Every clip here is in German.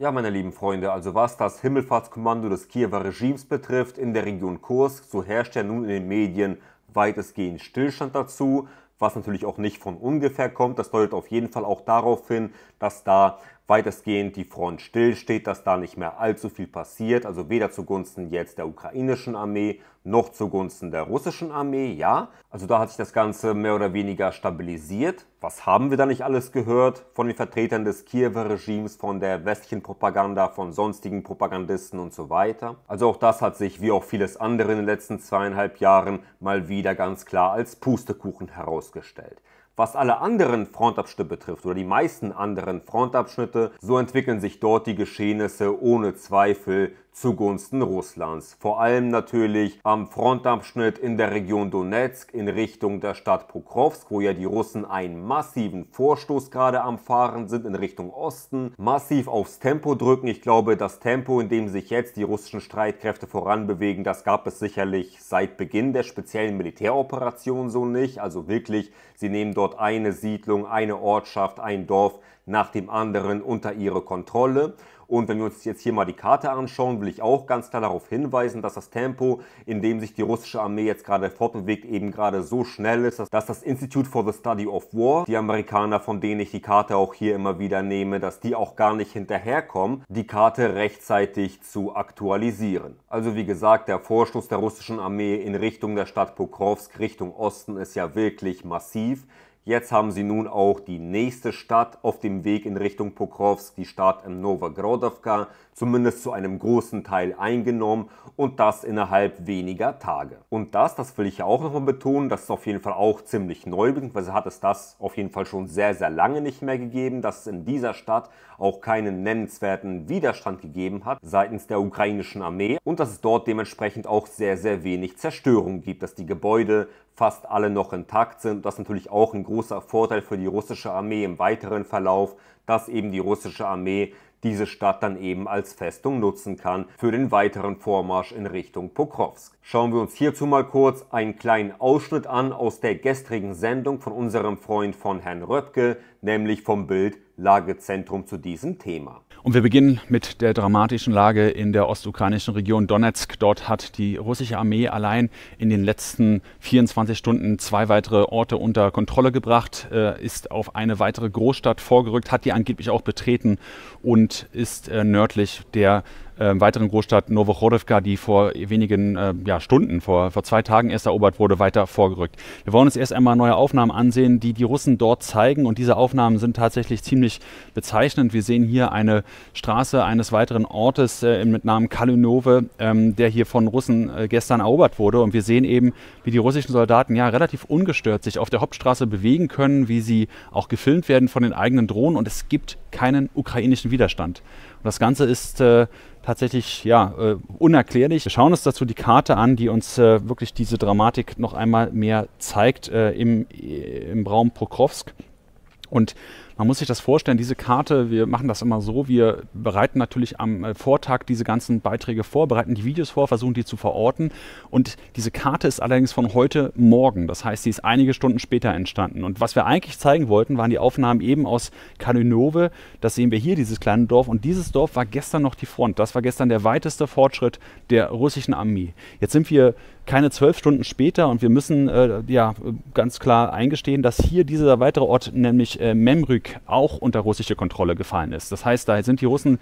Ja, meine lieben Freunde, also was das Himmelfahrtskommando des Kiewer Regimes betrifft in der Region Kursk, so herrscht ja nun in den Medien weitestgehend Stillstand dazu, was natürlich auch nicht von ungefähr kommt. Das deutet auf jeden Fall auch darauf hin, dass da weitestgehend die Front stillsteht, dass da nicht mehr allzu viel passiert, also weder zugunsten jetzt der ukrainischen Armee noch zugunsten der russischen Armee, ja. Also da hat sich das Ganze mehr oder weniger stabilisiert. Was haben wir da nicht alles gehört von den Vertretern des Kiewer Regimes, von der westlichen Propaganda, von sonstigen Propagandisten und so weiter? Also auch das hat sich, wie auch vieles andere in den letzten zweieinhalb Jahren, mal wieder ganz klar als Pustekuchen herausgestellt. Was alle anderen Frontabschnitte betrifft oder die meisten anderen Frontabschnitte, so entwickeln sich dort die Geschehnisse ohne Zweifel zugunsten Russlands. Vor allem natürlich am Frontabschnitt in der Region Donetsk in Richtung der Stadt Pokrovsk, wo ja die Russen einen massiven Vorstoß gerade am Fahren sind in Richtung Osten, massiv aufs Tempo drücken. Ich glaube, das Tempo, in dem sich jetzt die russischen Streitkräfte voranbewegen, das gab es sicherlich seit Beginn der speziellen Militäroperation so nicht. Also wirklich, sie nehmen dort eine Siedlung, eine Ortschaft, ein Dorf nach dem anderen unter ihre Kontrolle. Und wenn wir uns jetzt hier mal die Karte anschauen, will ich auch ganz klar darauf hinweisen, dass das Tempo, in dem sich die russische Armee jetzt gerade fortbewegt, eben gerade so schnell ist, dass das Institute for the Study of War, die Amerikaner, von denen ich die Karte auch hier immer wieder nehme, dass die auch gar nicht hinterherkommen, die Karte rechtzeitig zu aktualisieren. Also wie gesagt, der Vorstoß der russischen Armee in Richtung der Stadt Pokrovsk, Richtung Osten, ist ja wirklich massiv. Jetzt haben sie nun auch die nächste Stadt auf dem Weg in Richtung Pokrovsk, die Stadt Novogrodovka, zumindest zu einem großen Teil eingenommen und das innerhalb weniger Tage. Und das, das will ich ja auch nochmal betonen, das ist auf jeden Fall auch ziemlich neu, beziehungsweise hat es das auf jeden Fall schon sehr, sehr lange nicht mehr gegeben, dass es in dieser Stadt auch keinen nennenswerten Widerstand gegeben hat seitens der ukrainischen Armee und dass es dort dementsprechend auch sehr, sehr wenig Zerstörung gibt, dass die Gebäude fast alle noch intakt sind. Das ist natürlich auch ein großer Vorteil für die russische Armee im weiteren Verlauf, dass eben die russische Armee diese Stadt dann eben als Festung nutzen kann für den weiteren Vormarsch in Richtung Pokrovsk. Schauen wir uns hierzu mal kurz einen kleinen Ausschnitt an aus der gestrigen Sendung von unserem Freund von Herrn Röpke, nämlich vom Bild Lagezentrum zu diesem Thema. Und wir beginnen mit der dramatischen Lage in der ostukrainischen Region Donetsk. Dort hat die russische Armee allein in den letzten 24 Stunden zwei weitere Orte unter Kontrolle gebracht, äh, ist auf eine weitere Großstadt vorgerückt, hat die angeblich auch betreten und ist äh, nördlich der äh, weiteren Großstadt Novochodivka, die vor wenigen äh, ja, Stunden, vor, vor zwei Tagen erst erobert wurde, weiter vorgerückt. Wir wollen uns erst einmal neue Aufnahmen ansehen, die die Russen dort zeigen. Und diese Aufnahmen sind tatsächlich ziemlich bezeichnend. Wir sehen hier eine Straße eines weiteren Ortes äh, mit Namen Kalunove, ähm, der hier von Russen äh, gestern erobert wurde. Und wir sehen eben, wie die russischen Soldaten ja relativ ungestört sich auf der Hauptstraße bewegen können, wie sie auch gefilmt werden von den eigenen Drohnen. Und es gibt keinen ukrainischen Widerstand. Und das Ganze ist äh, tatsächlich ja, äh, unerklärlich. Wir schauen uns dazu die Karte an, die uns äh, wirklich diese Dramatik noch einmal mehr zeigt äh, im, im Raum Prokrovsk. Und man muss sich das vorstellen, diese Karte, wir machen das immer so, wir bereiten natürlich am äh, Vortag diese ganzen Beiträge vor, bereiten die Videos vor, versuchen die zu verorten. Und diese Karte ist allerdings von heute Morgen, das heißt, sie ist einige Stunden später entstanden. Und was wir eigentlich zeigen wollten, waren die Aufnahmen eben aus Kalynove. Das sehen wir hier, dieses kleine Dorf. Und dieses Dorf war gestern noch die Front. Das war gestern der weiteste Fortschritt der russischen Armee. Jetzt sind wir keine zwölf Stunden später und wir müssen äh, ja ganz klar eingestehen, dass hier dieser weitere Ort, nämlich äh, Memrük, auch unter russische Kontrolle gefallen ist. Das heißt, da sind die Russen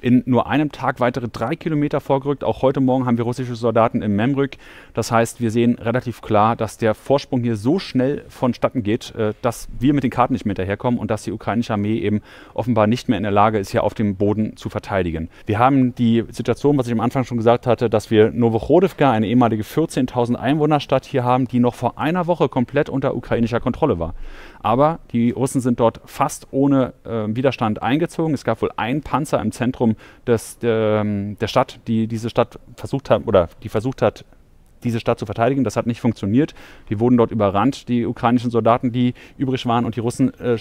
in nur einem Tag weitere drei Kilometer vorgerückt. Auch heute Morgen haben wir russische Soldaten im Memrük. Das heißt, wir sehen relativ klar, dass der Vorsprung hier so schnell vonstatten geht, äh, dass wir mit den Karten nicht mehr hinterherkommen und dass die ukrainische Armee eben offenbar nicht mehr in der Lage ist, hier auf dem Boden zu verteidigen. Wir haben die Situation, was ich am Anfang schon gesagt hatte, dass wir Novochodivka, eine ehemalige 14 14.000 Einwohnerstadt hier haben, die noch vor einer Woche komplett unter ukrainischer Kontrolle war. Aber die Russen sind dort fast ohne äh, Widerstand eingezogen. Es gab wohl einen Panzer im Zentrum des, der, der Stadt, die diese Stadt versucht hat oder die versucht hat, diese Stadt zu verteidigen. Das hat nicht funktioniert. Die wurden dort überrannt, die ukrainischen Soldaten, die übrig waren. Und die Russen äh,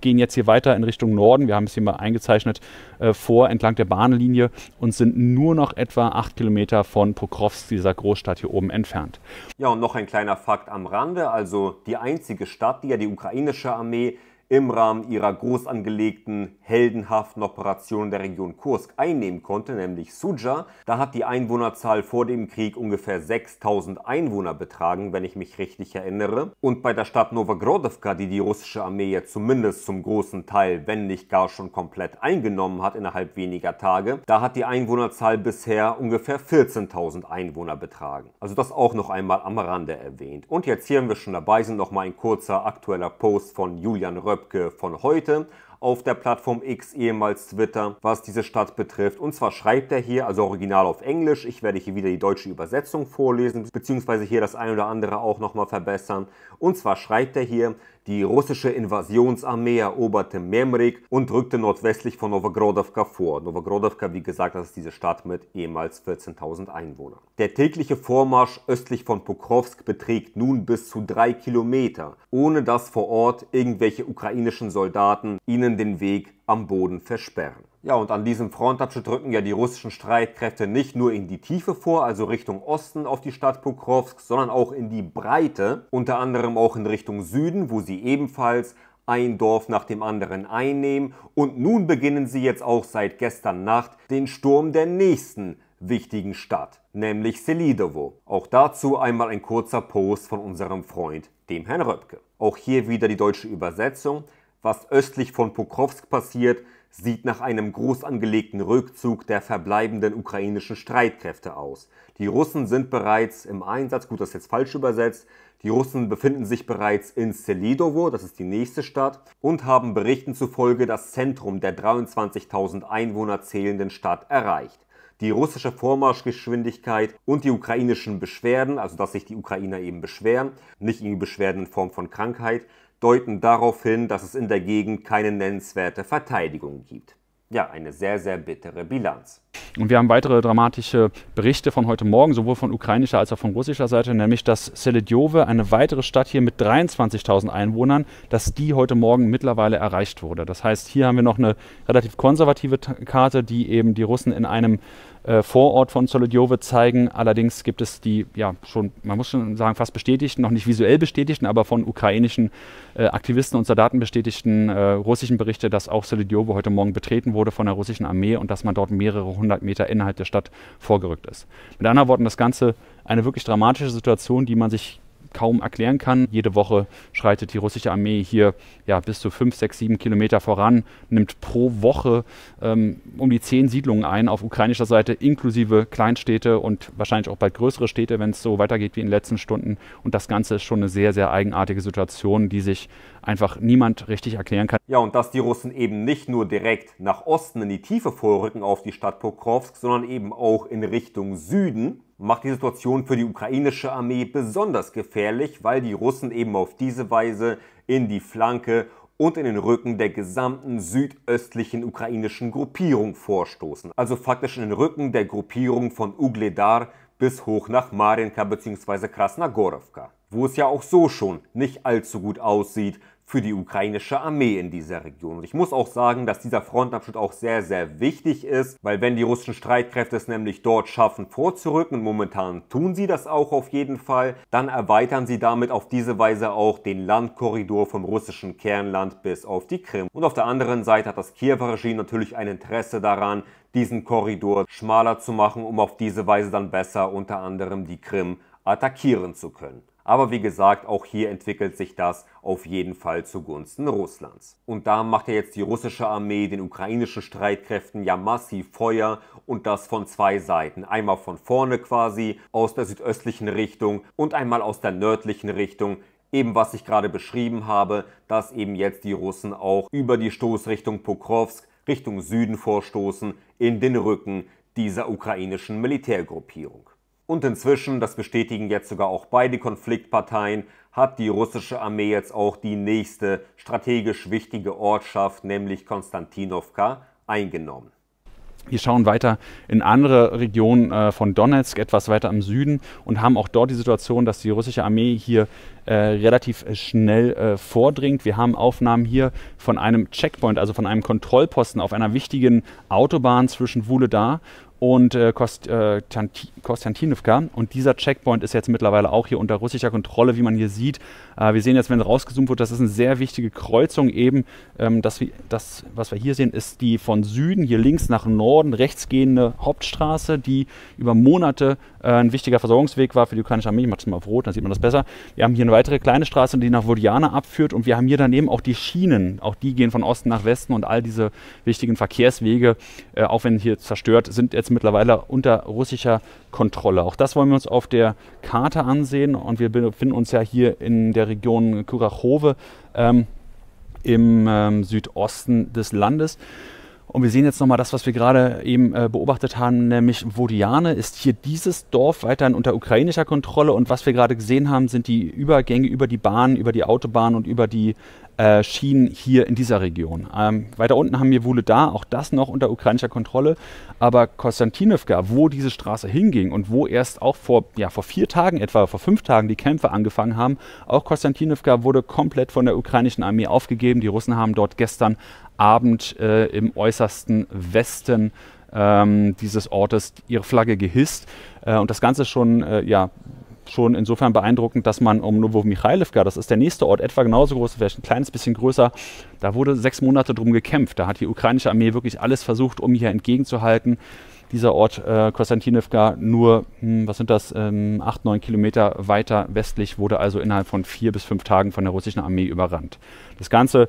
gehen jetzt hier weiter in Richtung Norden. Wir haben es hier mal eingezeichnet äh, vor, entlang der Bahnlinie und sind nur noch etwa acht Kilometer von Pokrovsk, dieser Großstadt hier oben, entfernt. Ja, und noch ein kleiner Fakt am Rande. Also die einzige Stadt, die ja die ukrainische Armee im Rahmen ihrer groß angelegten, heldenhaften Operation der Region Kursk einnehmen konnte, nämlich Suja. Da hat die Einwohnerzahl vor dem Krieg ungefähr 6000 Einwohner betragen, wenn ich mich richtig erinnere. Und bei der Stadt Novogrodovka, die die russische Armee jetzt zumindest zum großen Teil, wenn nicht gar schon komplett eingenommen hat innerhalb weniger Tage, da hat die Einwohnerzahl bisher ungefähr 14.000 Einwohner betragen. Also das auch noch einmal am Rande erwähnt. Und jetzt hier, wenn wir schon dabei sind, noch mal ein kurzer aktueller Post von Julian Röpke von heute auf der Plattform X, ehemals Twitter, was diese Stadt betrifft. Und zwar schreibt er hier, also original auf Englisch, ich werde hier wieder die deutsche Übersetzung vorlesen, beziehungsweise hier das ein oder andere auch nochmal verbessern. Und zwar schreibt er hier, die russische Invasionsarmee eroberte Memrik und rückte nordwestlich von Novogrodovka vor. Novogrodovka, wie gesagt, das ist diese Stadt mit ehemals 14.000 Einwohnern. Der tägliche Vormarsch östlich von Pokrovsk beträgt nun bis zu drei Kilometer, ohne dass vor Ort irgendwelche ukrainischen Soldaten ihnen den Weg am Boden versperren. Ja, und an diesem Frontabschnitt drücken ja die russischen Streitkräfte nicht nur in die Tiefe vor, also Richtung Osten auf die Stadt Pokrovsk, sondern auch in die Breite, unter anderem auch in Richtung Süden, wo sie ebenfalls ein Dorf nach dem anderen einnehmen. Und nun beginnen sie jetzt auch seit gestern Nacht den Sturm der nächsten wichtigen Stadt, nämlich Selidovo. Auch dazu einmal ein kurzer Post von unserem Freund, dem Herrn Röpke. Auch hier wieder die deutsche Übersetzung. Was östlich von Pokrovsk passiert, sieht nach einem groß angelegten Rückzug der verbleibenden ukrainischen Streitkräfte aus. Die Russen sind bereits im Einsatz, gut, das ist jetzt falsch übersetzt, die Russen befinden sich bereits in Selidovo, das ist die nächste Stadt, und haben Berichten zufolge das Zentrum der 23.000 Einwohner zählenden Stadt erreicht. Die russische Vormarschgeschwindigkeit und die ukrainischen Beschwerden, also dass sich die Ukrainer eben beschweren, nicht irgendwie Beschwerden in Form von Krankheit, deuten darauf hin, dass es in der Gegend keine nennenswerte Verteidigung gibt. Ja, eine sehr, sehr bittere Bilanz. Und wir haben weitere dramatische Berichte von heute Morgen, sowohl von ukrainischer als auch von russischer Seite, nämlich dass Seledjove, eine weitere Stadt hier mit 23.000 Einwohnern, dass die heute Morgen mittlerweile erreicht wurde. Das heißt, hier haben wir noch eine relativ konservative Karte, die eben die Russen in einem äh, Vorort von Solodjove zeigen. Allerdings gibt es die, ja, schon, man muss schon sagen, fast bestätigten, noch nicht visuell bestätigten, aber von ukrainischen äh, Aktivisten und Soldaten bestätigten äh, russischen Berichte, dass auch Solodjove heute Morgen betreten wurde von der russischen Armee und dass man dort mehrere hundert Meter innerhalb der Stadt vorgerückt ist. Mit anderen Worten, das Ganze eine wirklich dramatische Situation, die man sich kaum erklären kann. Jede Woche schreitet die russische Armee hier ja, bis zu 5, 6, 7 Kilometer voran, nimmt pro Woche ähm, um die 10 Siedlungen ein auf ukrainischer Seite, inklusive Kleinstädte und wahrscheinlich auch bald größere Städte, wenn es so weitergeht wie in den letzten Stunden. Und das Ganze ist schon eine sehr, sehr eigenartige Situation, die sich einfach niemand richtig erklären kann. Ja, und dass die Russen eben nicht nur direkt nach Osten in die Tiefe vorrücken auf die Stadt Pokrovsk, sondern eben auch in Richtung Süden, macht die Situation für die ukrainische Armee besonders gefährlich, weil die Russen eben auf diese Weise in die Flanke und in den Rücken der gesamten südöstlichen ukrainischen Gruppierung vorstoßen. Also faktisch in den Rücken der Gruppierung von Ugledar bis hoch nach Marinka bzw. Krasnogorowka, wo es ja auch so schon nicht allzu gut aussieht für die ukrainische Armee in dieser Region. Und ich muss auch sagen, dass dieser Frontabschnitt auch sehr, sehr wichtig ist, weil wenn die russischen Streitkräfte es nämlich dort schaffen vorzurücken, und momentan tun sie das auch auf jeden Fall, dann erweitern sie damit auf diese Weise auch den Landkorridor vom russischen Kernland bis auf die Krim. Und auf der anderen Seite hat das Kiewer Regime natürlich ein Interesse daran, diesen Korridor schmaler zu machen, um auf diese Weise dann besser unter anderem die Krim attackieren zu können. Aber wie gesagt, auch hier entwickelt sich das auf jeden Fall zugunsten Russlands. Und da macht ja jetzt die russische Armee den ukrainischen Streitkräften ja massiv Feuer und das von zwei Seiten. Einmal von vorne quasi aus der südöstlichen Richtung und einmal aus der nördlichen Richtung. Eben was ich gerade beschrieben habe, dass eben jetzt die Russen auch über die Stoßrichtung Pokrovsk Richtung Süden vorstoßen in den Rücken dieser ukrainischen Militärgruppierung. Und inzwischen, das bestätigen jetzt sogar auch beide Konfliktparteien, hat die russische Armee jetzt auch die nächste strategisch wichtige Ortschaft, nämlich Konstantinowka, eingenommen. Wir schauen weiter in andere Regionen äh, von Donetsk, etwas weiter im Süden und haben auch dort die Situation, dass die russische Armee hier äh, relativ schnell äh, vordringt. Wir haben Aufnahmen hier von einem Checkpoint, also von einem Kontrollposten auf einer wichtigen Autobahn zwischen Wuledar und äh, Kost, äh. Und dieser Checkpoint ist jetzt mittlerweile auch hier unter russischer Kontrolle, wie man hier sieht. Äh, wir sehen jetzt, wenn rausgezoomt wird, das ist eine sehr wichtige Kreuzung eben. Ähm, das, das, was wir hier sehen, ist die von Süden, hier links nach Norden, rechts gehende Hauptstraße, die über Monate ein wichtiger Versorgungsweg war für die ukrainische Armee. Ich mache das mal auf Rot, dann sieht man das besser. Wir haben hier eine weitere kleine Straße, die nach Vodjana abführt. Und wir haben hier daneben auch die Schienen. Auch die gehen von Osten nach Westen und all diese wichtigen Verkehrswege, äh, auch wenn hier zerstört, sind jetzt mittlerweile unter russischer Kontrolle. Auch das wollen wir uns auf der Karte ansehen und wir befinden uns ja hier in der Region Kurachowe ähm, im ähm, Südosten des Landes. Und wir sehen jetzt nochmal das, was wir gerade eben äh, beobachtet haben, nämlich Vodiane ist hier dieses Dorf weiterhin unter ukrainischer Kontrolle. Und was wir gerade gesehen haben, sind die Übergänge über die Bahn, über die Autobahn und über die äh, Schienen hier in dieser Region. Ähm, weiter unten haben wir da, auch das noch unter ukrainischer Kontrolle. Aber Konstantinivka, wo diese Straße hinging und wo erst auch vor, ja, vor vier Tagen etwa, vor fünf Tagen die Kämpfe angefangen haben, auch Konstantinivka wurde komplett von der ukrainischen Armee aufgegeben. Die Russen haben dort gestern Abend äh, im äußersten Westen ähm, dieses Ortes ihre Flagge gehisst. Äh, und das Ganze schon äh, ja, schon insofern beeindruckend, dass man um Novomichailivka, das ist der nächste Ort, etwa genauso groß, vielleicht ein kleines bisschen größer, da wurde sechs Monate drum gekämpft. Da hat die ukrainische Armee wirklich alles versucht, um hier entgegenzuhalten. Dieser Ort äh, Konstantinivka nur, hm, was sind das, ähm, acht, neun Kilometer weiter westlich, wurde also innerhalb von vier bis fünf Tagen von der russischen Armee überrannt. Das Ganze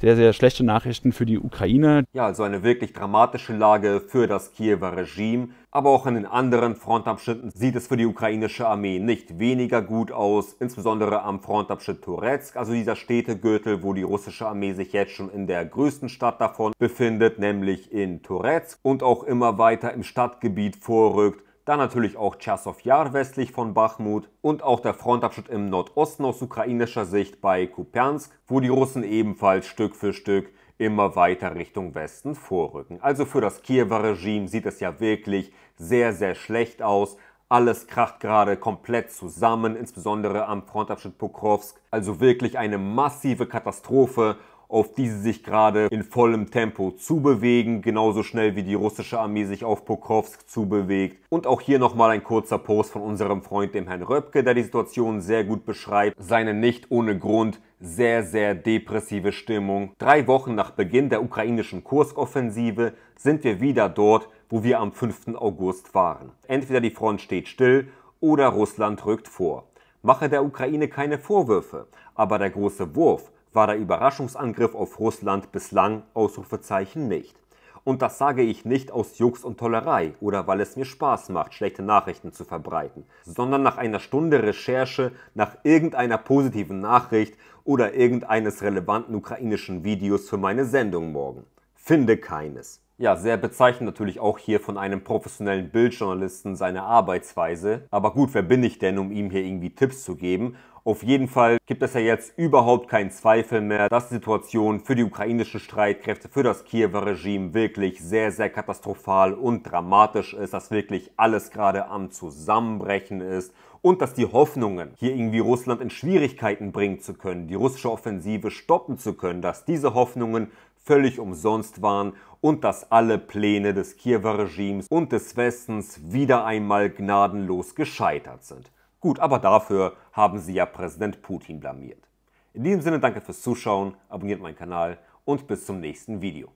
sehr, sehr schlechte Nachrichten für die Ukraine. Ja, also eine wirklich dramatische Lage für das Kiewer Regime. Aber auch in den anderen Frontabschnitten sieht es für die ukrainische Armee nicht weniger gut aus, insbesondere am Frontabschnitt Toretsk, also dieser Städtegürtel, wo die russische Armee sich jetzt schon in der größten Stadt davon befindet, nämlich in Toretsk und auch immer weiter im Stadtgebiet vorrückt dann natürlich auch Chasov Jar westlich von Bachmut und auch der Frontabschnitt im Nordosten aus ukrainischer Sicht bei Kupiansk, wo die Russen ebenfalls Stück für Stück immer weiter Richtung Westen vorrücken. Also für das Kiewer Regime sieht es ja wirklich sehr, sehr schlecht aus. Alles kracht gerade komplett zusammen, insbesondere am Frontabschnitt Pokrovsk. Also wirklich eine massive Katastrophe auf die sie sich gerade in vollem Tempo zubewegen, genauso schnell wie die russische Armee sich auf Pokrovsk zubewegt. Und auch hier nochmal ein kurzer Post von unserem Freund, dem Herrn Röpke, der die Situation sehr gut beschreibt. Seine nicht ohne Grund sehr, sehr depressive Stimmung. Drei Wochen nach Beginn der ukrainischen Kurskoffensive sind wir wieder dort, wo wir am 5. August waren. Entweder die Front steht still oder Russland rückt vor. Mache der Ukraine keine Vorwürfe, aber der große Wurf war der Überraschungsangriff auf Russland bislang Ausrufezeichen nicht. Und das sage ich nicht aus Jux und Tollerei oder weil es mir Spaß macht, schlechte Nachrichten zu verbreiten, sondern nach einer Stunde Recherche nach irgendeiner positiven Nachricht oder irgendeines relevanten ukrainischen Videos für meine Sendung morgen. Finde keines. Ja, sehr bezeichnend natürlich auch hier von einem professionellen Bildjournalisten seine Arbeitsweise. Aber gut, wer bin ich denn, um ihm hier irgendwie Tipps zu geben? Auf jeden Fall gibt es ja jetzt überhaupt keinen Zweifel mehr, dass die Situation für die ukrainischen Streitkräfte, für das Kiewer Regime wirklich sehr, sehr katastrophal und dramatisch ist, dass wirklich alles gerade am Zusammenbrechen ist und dass die Hoffnungen, hier irgendwie Russland in Schwierigkeiten bringen zu können, die russische Offensive stoppen zu können, dass diese Hoffnungen völlig umsonst waren und dass alle Pläne des Kiewer Regimes und des Westens wieder einmal gnadenlos gescheitert sind. Gut, aber dafür haben sie ja Präsident Putin blamiert. In diesem Sinne danke fürs Zuschauen, abonniert meinen Kanal und bis zum nächsten Video.